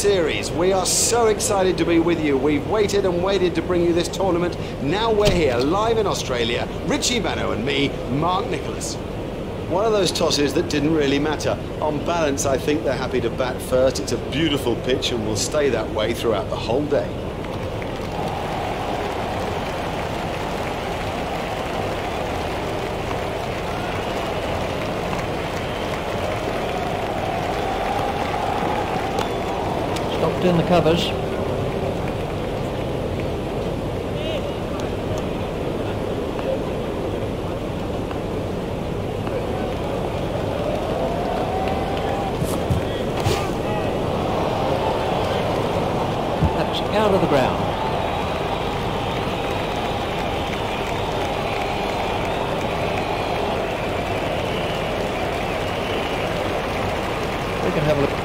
Series. We are so excited to be with you. We've waited and waited to bring you this tournament. Now we're here, live in Australia. Richie Benaud and me, Mark Nicholas. One of those tosses that didn't really matter. On balance, I think they're happy to bat first. It's a beautiful pitch and will stay that way throughout the whole day. Stopped in the covers. Out of the ground. We can have a look.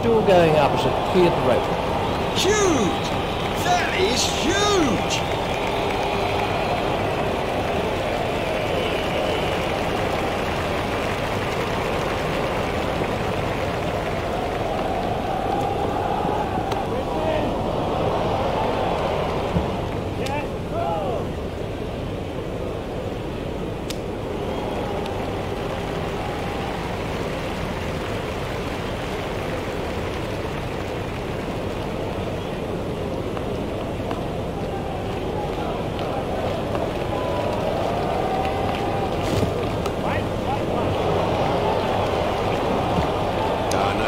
Still going up as cleared the rope. Huge! That is huge!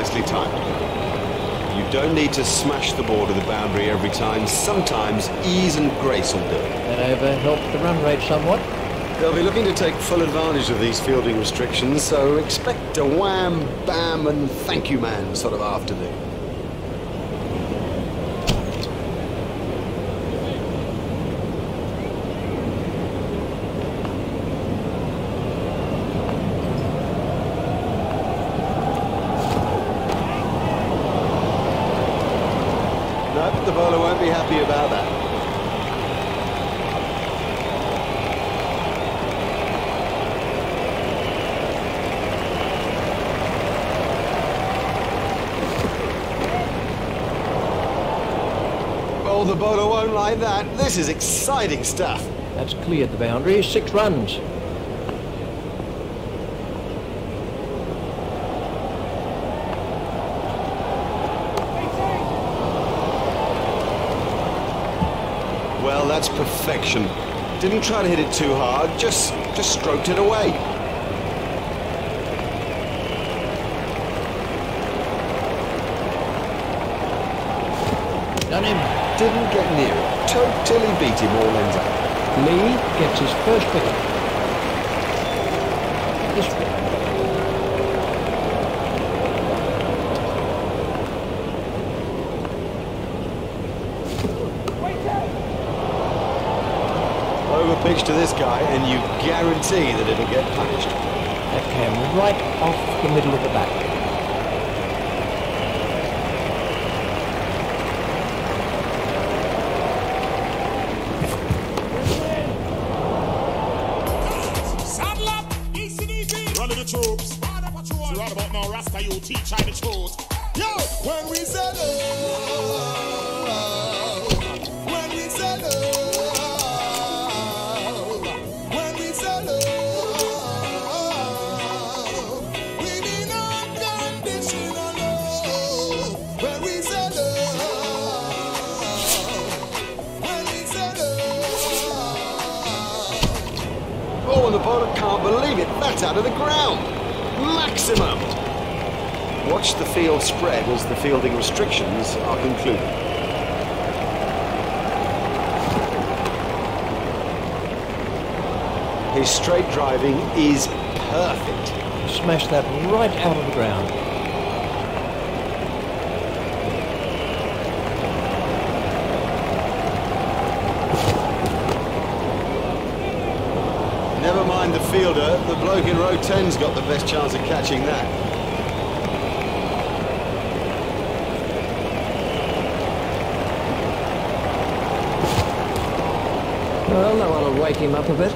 Nicely timed. You don't need to smash the ball to the boundary every time. Sometimes ease and grace will do it. That over helped the run rate somewhat. They'll be looking to take full advantage of these fielding restrictions, so expect a wham, bam, and thank you man sort of afternoon. No, the bowler won't be happy about that. Oh, the bowler that. This is exciting stuff. That's cleared the boundary. Six runs. Well, that's perfection. Didn't try to hit it too hard, just just stroked it away. Done him. Didn't get near it. Totally beat him all ends up. Lee gets his first wicket. This wicket. Over pitch to this guy, and you guarantee that it'll get punished. That came right off the middle of the bat. Truth. Yo, when we say love, oh, when we say love, oh, when we say love, oh, we mean unconditional love. When we say love, when we say love. Oh, the can't believe it. That's out of the ground watch the field spread as the fielding restrictions are concluded. His straight driving is perfect. Smash that right out of the ground. Never mind the fielder, the bloke in row 10's got the best chance of catching that. Well, will wake him up a bit.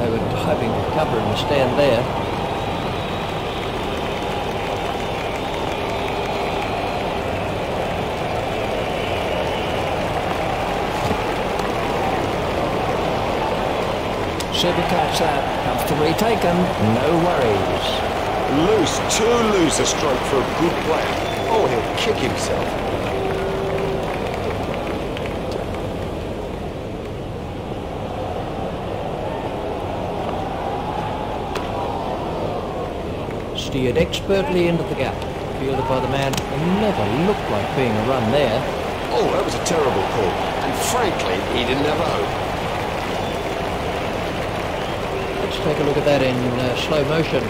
They were diving to cover and stand there. Super catch that. Comfortably taken. No worries. Loose, too loose a stroke for a good player. Oh, he'll kick himself. Steered expertly into the gap. Fielded by the man who never looked like being a run there. Oh, that was a terrible call. And frankly, he didn't have a hope. Let's take a look at that in uh, slow motion.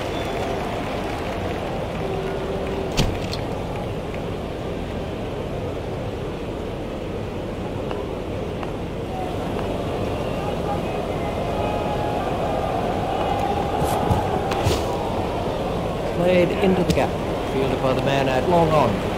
Played into the gap. Fielded by the man at long on.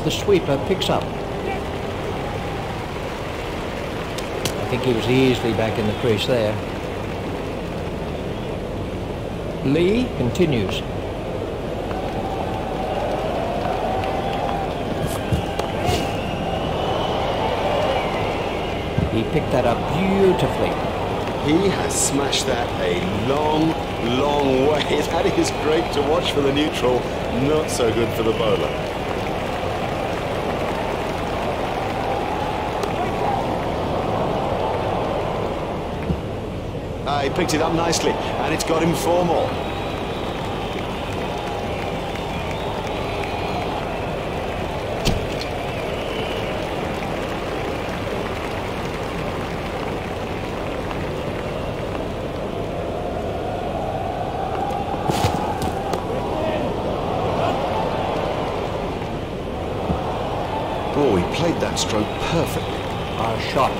The sweeper picks up. I think he was easily back in the crease there. Lee continues. He picked that up beautifully. He has smashed that a long, long way. That is great to watch for the neutral, not so good for the bowler. Picked it up nicely, and it's got him four more. Oh, he played that stroke perfectly. Our shot.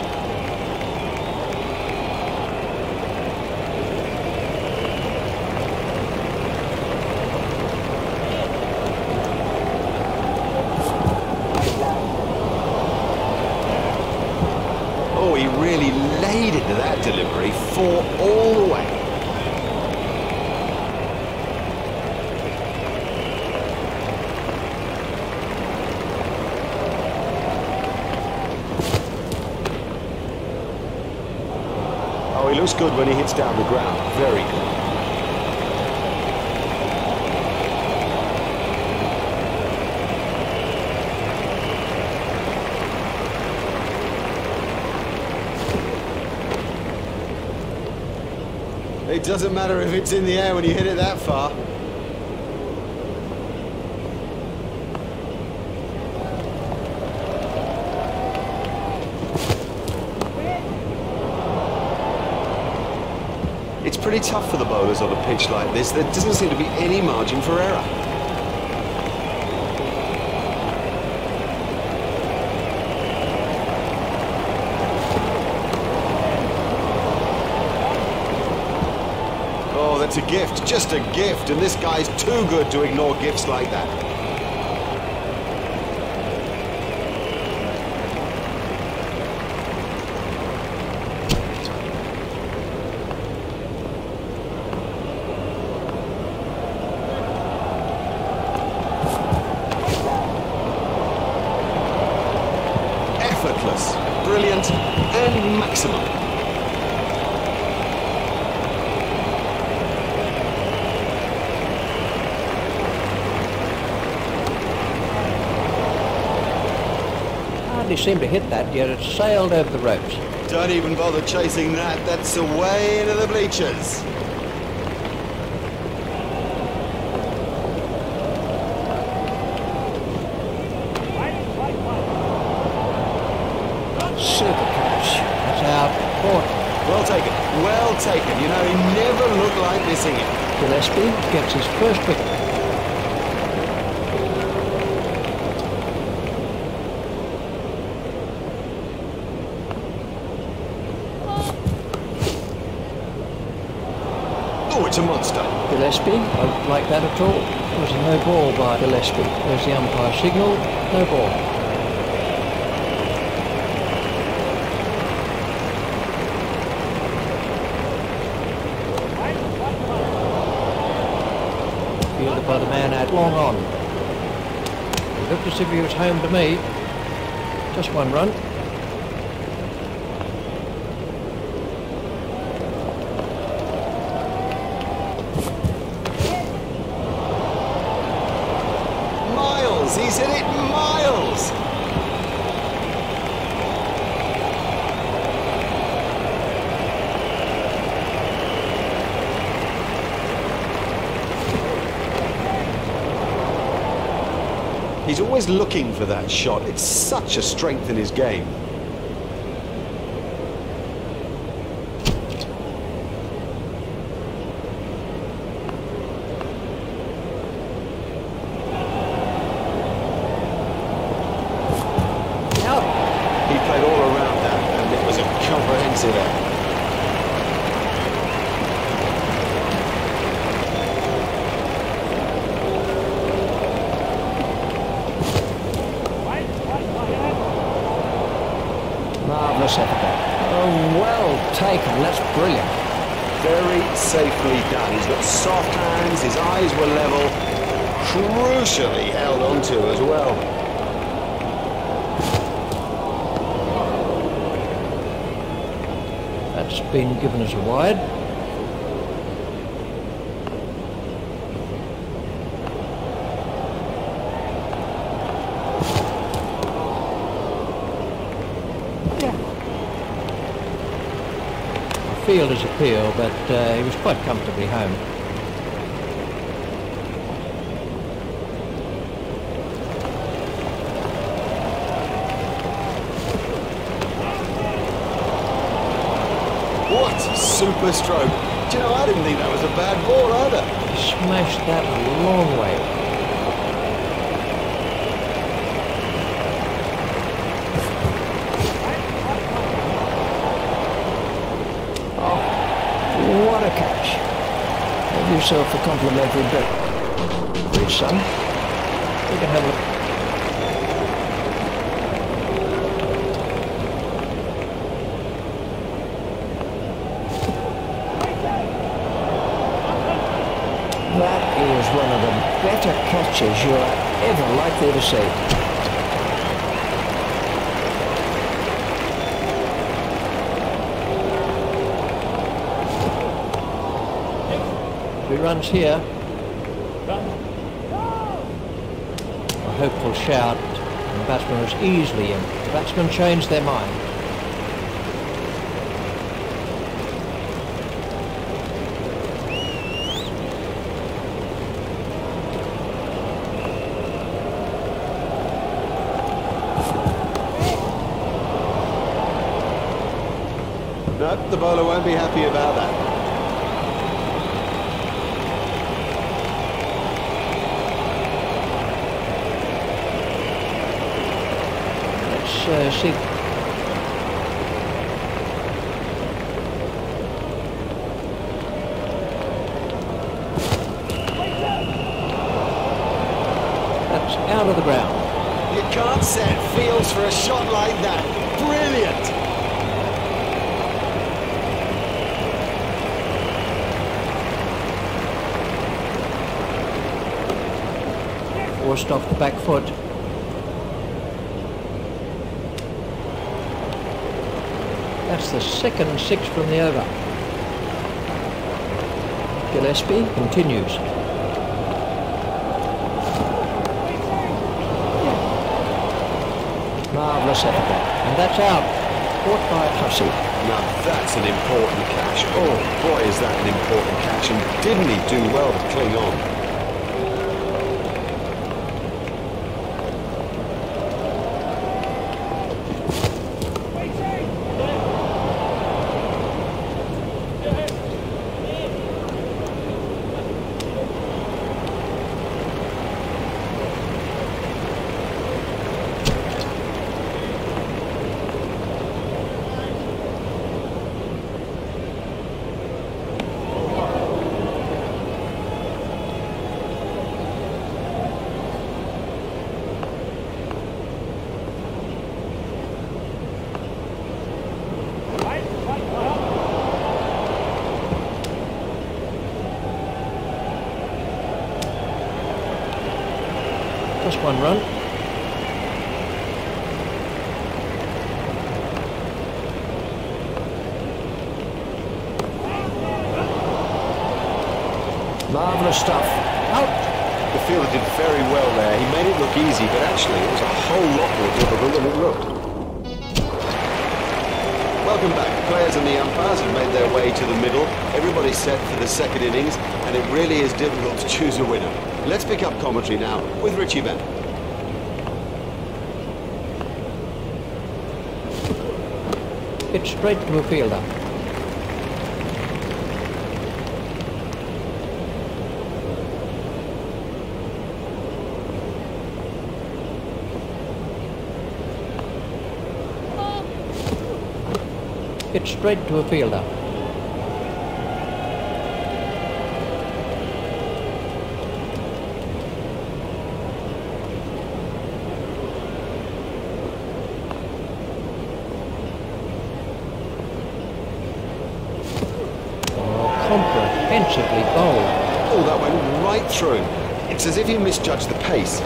Oh, he really laid into that delivery, four all the way. Oh, he looks good when he hits down the ground. Very good. It doesn't matter if it's in the air when you hit it that far. Tough for the bowlers on a pitch like this. There doesn't seem to be any margin for error. Oh, that's a gift, just a gift, and this guy's too good to ignore gifts like that. Swing maximum. Hardly seemed to hit that, yet it sailed over the ropes. Don't even bother chasing that. That's away into the bleachers. Super catch. That's out. Caught. Well taken. Well taken. You know, he never looked like missing it. Gillespie gets his first wicket. Oh, it's a monster. Gillespie, don't like that at all. It was a no ball by Gillespie. There's the umpire signal, no ball. Fielded long on. It looked as if he was home to me. Just one run. Miles. He's hit it miles. He's always looking for that shot. It's such a strength in his game. Out. He played all around that, and it was a comprehensive effort. Marvellous effort there. Oh, well taken. That's brilliant. Very safely done. He's got soft hands, his eyes were level, crucially held onto as well. That's been given as a wide. Yeah. A fielder's appeal, but uh, he was quite comfortably home. What a super stroke. Do you know, I didn't think that was a bad ball either. He smashed that long way. Oh, what a catch. Have yourself a complimentary bit. Rich son. You can have a That is one of the catches you're ever likely to see. Three runs here. A hopeful shout. And the batsman was easily in. The batsman changed their mind. The bowler won't be happy about that. Let's uh, see. That's out of the ground. You can't set fields for a shot like that. Brilliant. Forced off the back foot. That's the second six from the over. Gillespie continues. Marvellous effort. And that's out. Caught by Hussey. Now that's an important catch. Oh boy, is that an important catch. And didn't he do well to cling on? Just one run. Marvellous stuff. Out. The fielder did very well there. He made it look easy, but actually it was a whole lot more difficult than it looked. Welcome back. The players and the umpires have made their way to the middle. Everybody's set for the second innings, and it really is difficult to choose a winner. Let's pick up commentary now with Richie Benaud. Hit straight to a fielder. Hit straight to a fielder. Oh, comprehensively bowled. Oh, that It's as if he misjudged the pace.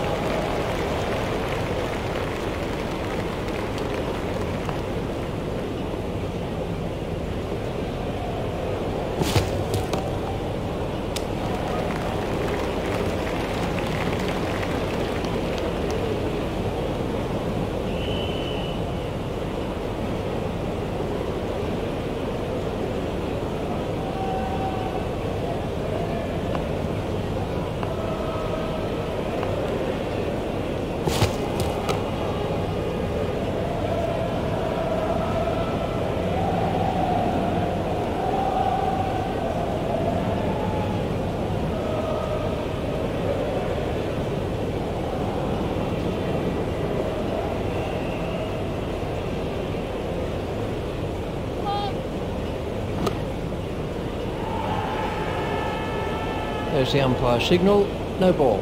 The umpire signal. No ball.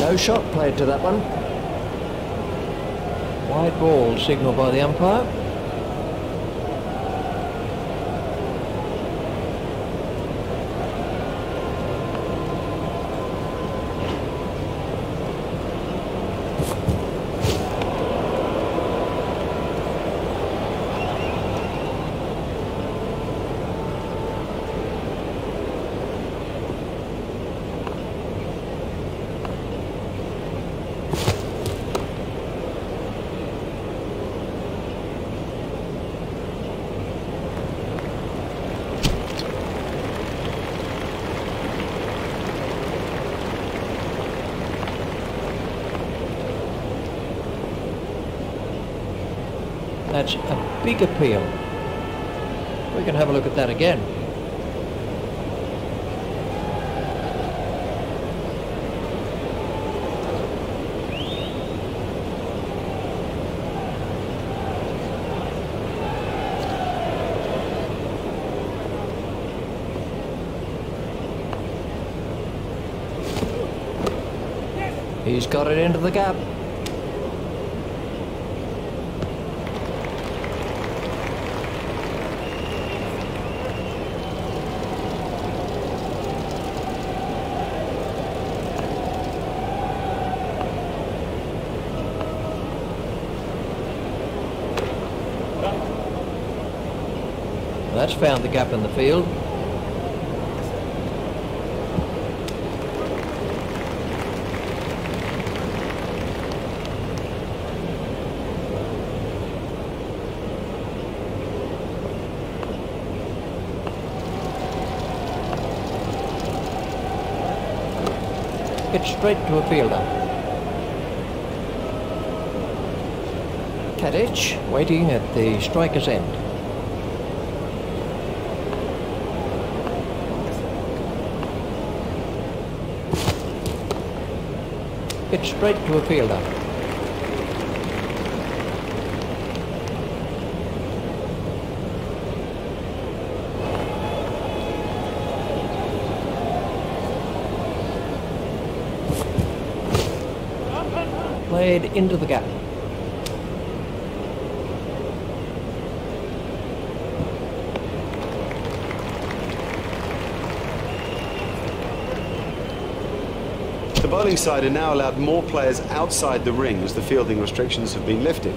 No shot played to that one. Wide ball signalled by the umpire. That's a big appeal. We can have a look at that again. He's got it into the gap. That's found the gap in the field. It's straight to a fielder. Tadic waiting at the striker's end. Straight to a fielder. Played into the gap. The bowling side are now allowed more players outside the ring as the fielding restrictions have been lifted.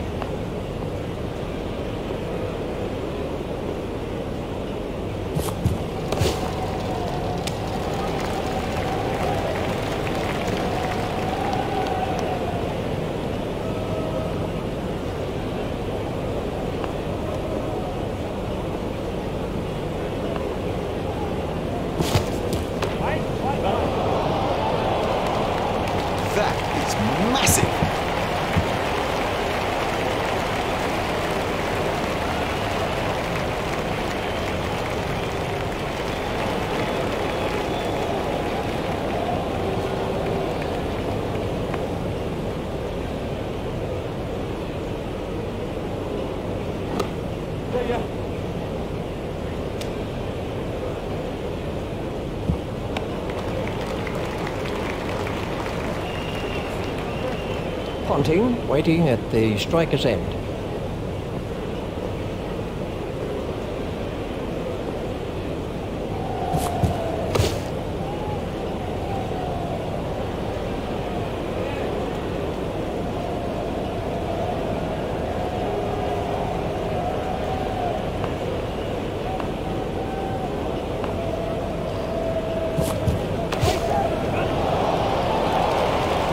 That is massive. Waiting at the striker's end.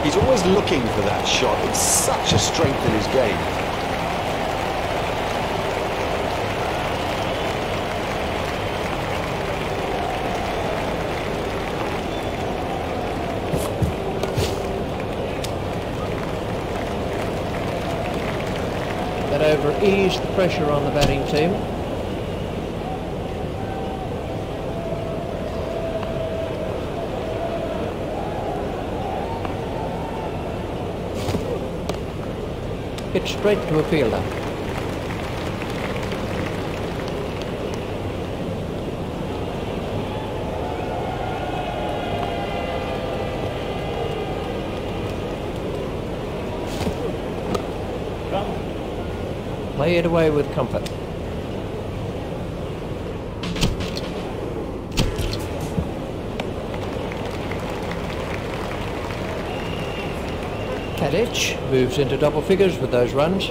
He's always looking for that shot. It's such a strength in his game. That over eased the pressure on the batting team. It's straight to a fielder. Play it away with comfort. Tadic moves into double figures with those runs.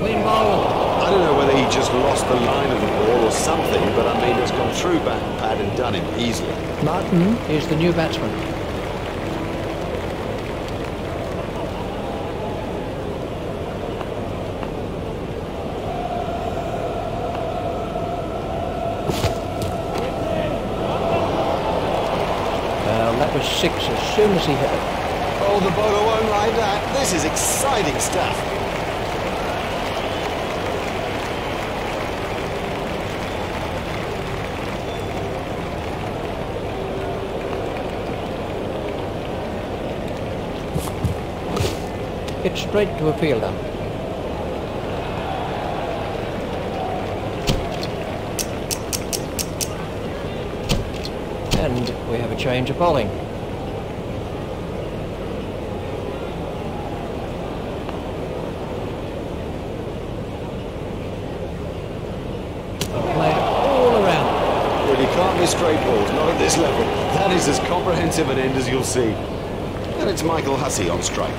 Clean bowl. I don't know whether he just lost the line of the ball or something, but I mean, it's gone through bat and pad and done him easily. Martin is the new batsman. Six as soon as he hit it. Oh, the bowler won't like that. This is exciting stuff. It's straight to a fielder. And we have a change of bowling. Played all around. Straight balls, not at this level. That is as comprehensive an end as you'll see. And it's Michael Hussey on strike.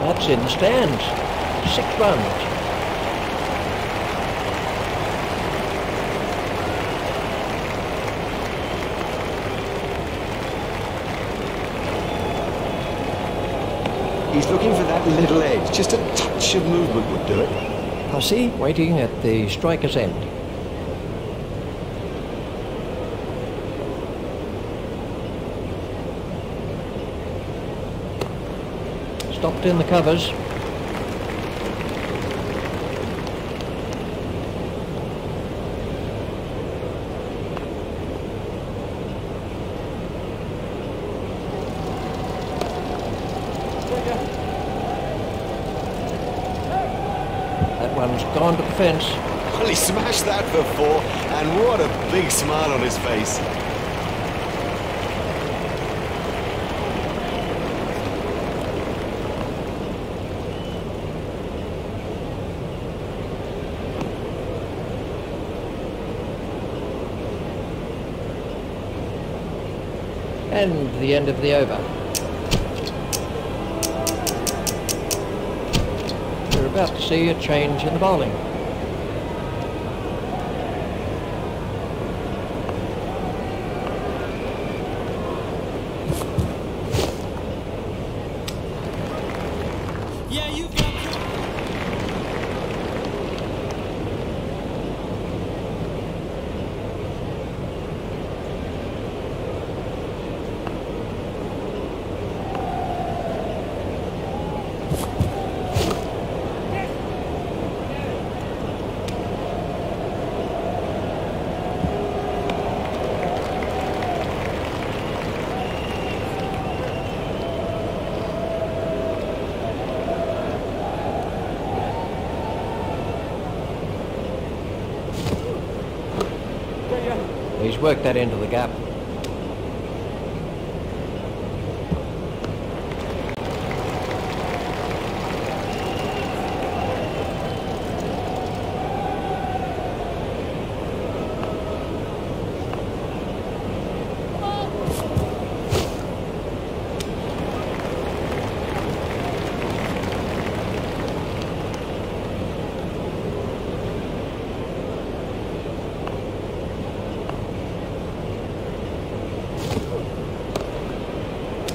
That's in the stands. Six runs. He's looking for that little edge. Just a touch of movement would do it. Hussey waiting at the striker's end. Stopped in the covers. That one's gone to the fence. Well, he smashed that for four, and what a big smile on his face. And the end of the over. We're about to see a change in the bowling. Worked that into the gap.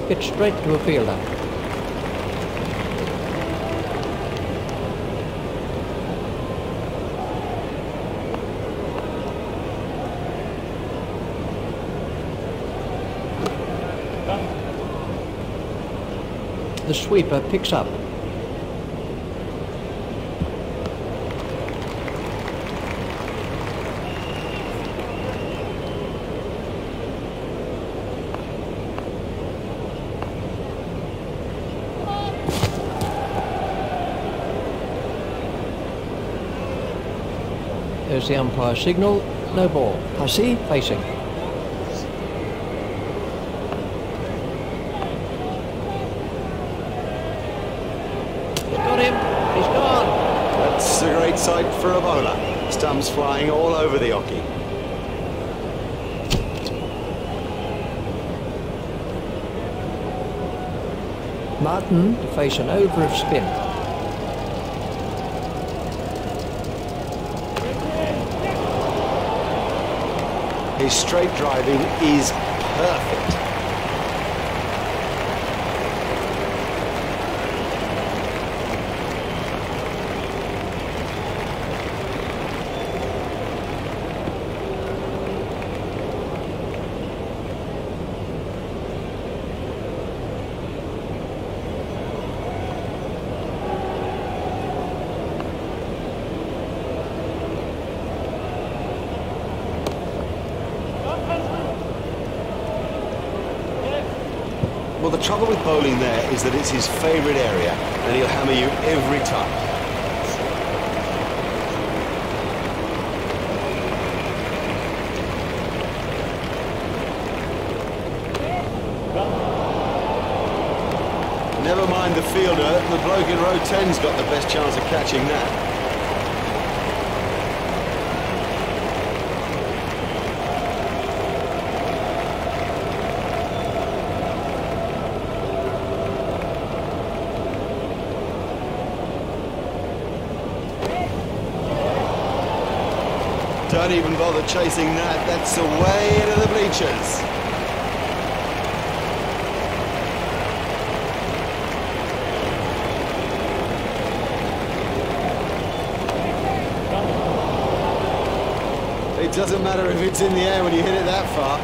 Hit straight to a fielder. The sweeper picks up. The umpire signal. No ball. Hussey facing. He's got him. He's gone. That's a great sight for a bowler. Stumps flying all over the hockey. Martyn to face an over of spin. His straight driving is perfect. Well, the trouble with bowling there is that it's his favourite area, and he'll hammer you every time. Never mind the fielder, the bloke in row 10's got the best chance of catching that. Don't even bother chasing that. That's away into the bleachers. It doesn't matter if it's in the air when you hit it that far.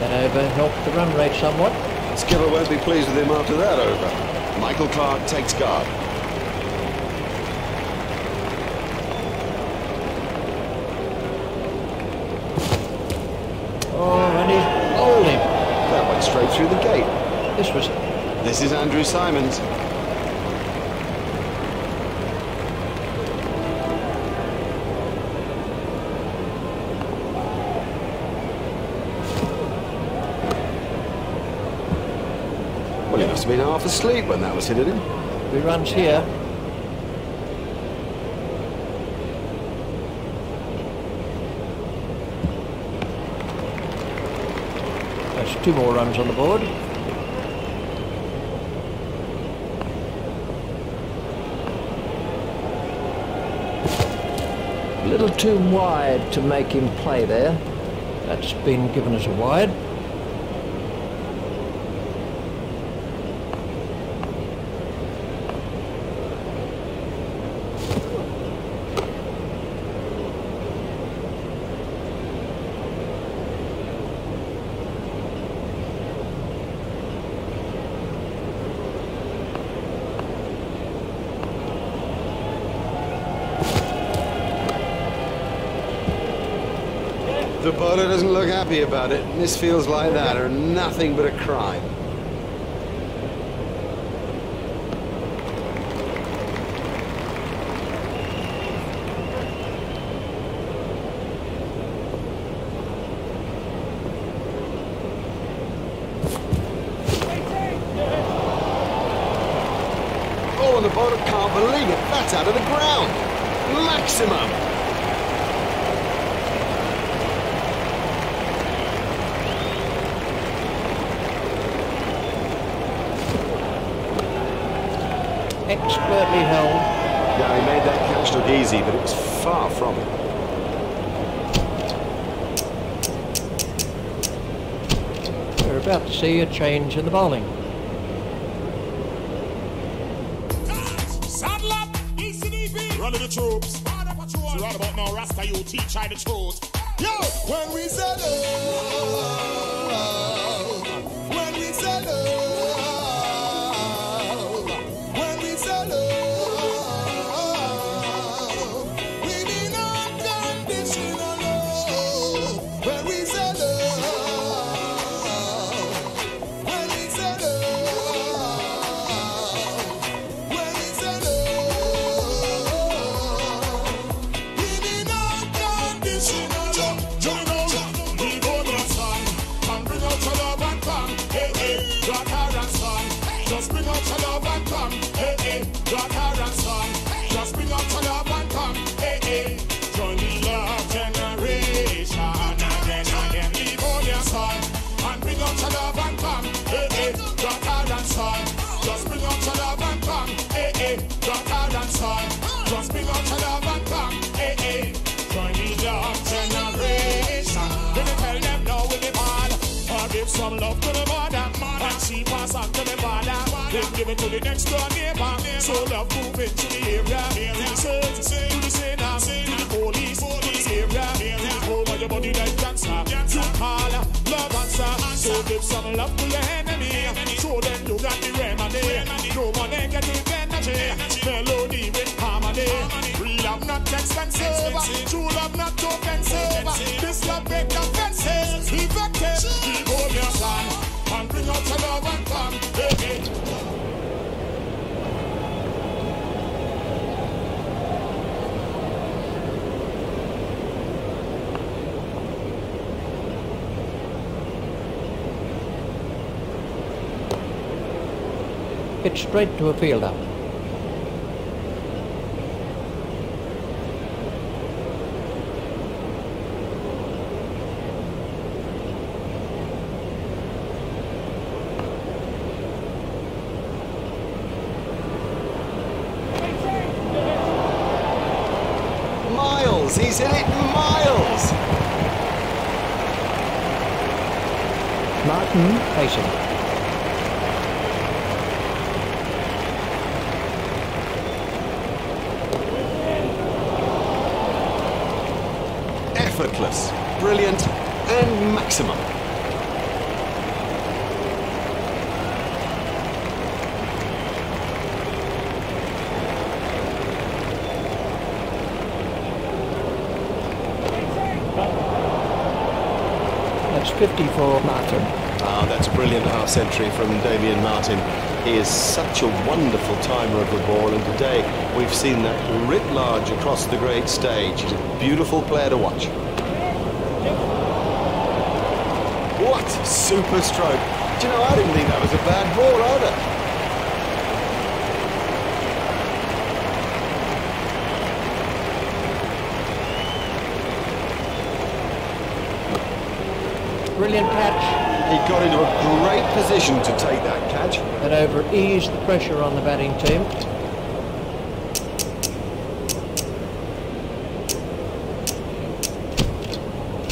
That over helped the run rate somewhat. Skipper won't be pleased with him after that over. Michael Clarke takes guard. Oh, and he's bowled him. That went straight through the gate. This was This is Andrew Symonds. Well, he must have been half asleep when that was hit at him. He runs here. That's two more runs on the board. A little too wide to make him play there. That's been given as a wide. The bowler doesn't look happy about it. Misfields like that are nothing but a crime. Oh, and the can't believe it. That's out of the ground. Maximum. Expertly held. Yeah, he made that catch look easy, but it was far from it. We're about to see a change in the bowling. Saddle up, ECDP. Run to the troops. So right about now, Rasta, you teach I the truth. Yo, when we say love, give it to the next door neighbor. So love move into the area. To to the sinners, to the police, to the area. Over your body like cancer. You call love answer. So give some love to your enemy. Show them you got the remedy. No more negative energy. Melody with harmony. Love not expensive. True hit straight to a fielder he's hit it miles. Martyn facing. Effortless, brilliant, and maximum. That's 50 for Martyn. Ah, that's a brilliant half century from Damien Martyn. He is such a wonderful timer of the ball, and today we've seen that writ large across the great stage. He's a beautiful player to watch. What super stroke! Do you know, I didn't think that was a bad ball either. Brilliant catch. He got into a great position to take that catch. And over eased the pressure on the batting team.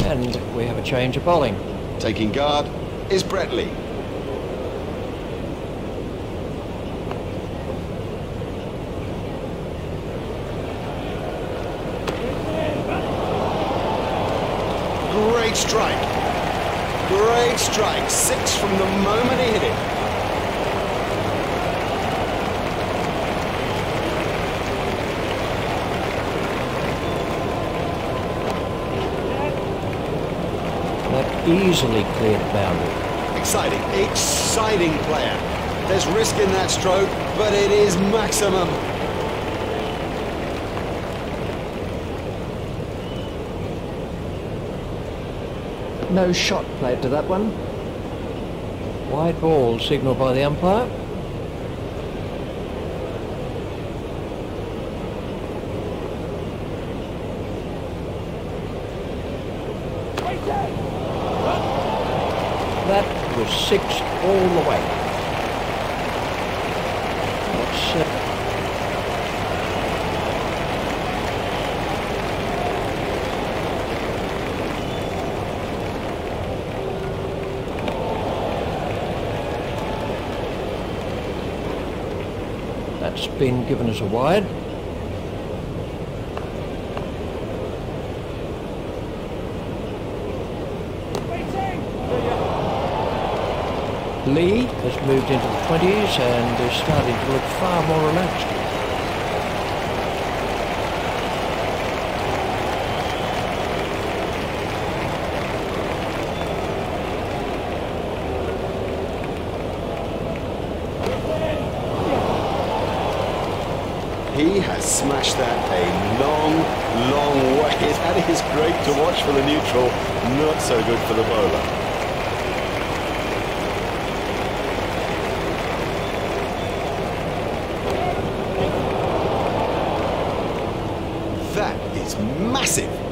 And we have a change of bowling. Taking guard is Brett Lee. Great strike. Great strike. Six from the moment he hit it. That easily cleared the boundary. Exciting, exciting player. There's risk in that stroke, but it is maximum. No shot played to that one. Wide ball signalled by the umpire. That was six all the way. That's, uh, that's been given as a wide. Lee has moved into the 20s and is starting to look far more relaxed. He has smashed that a long, long way. That is great to watch for the neutral, not so good for the bowler.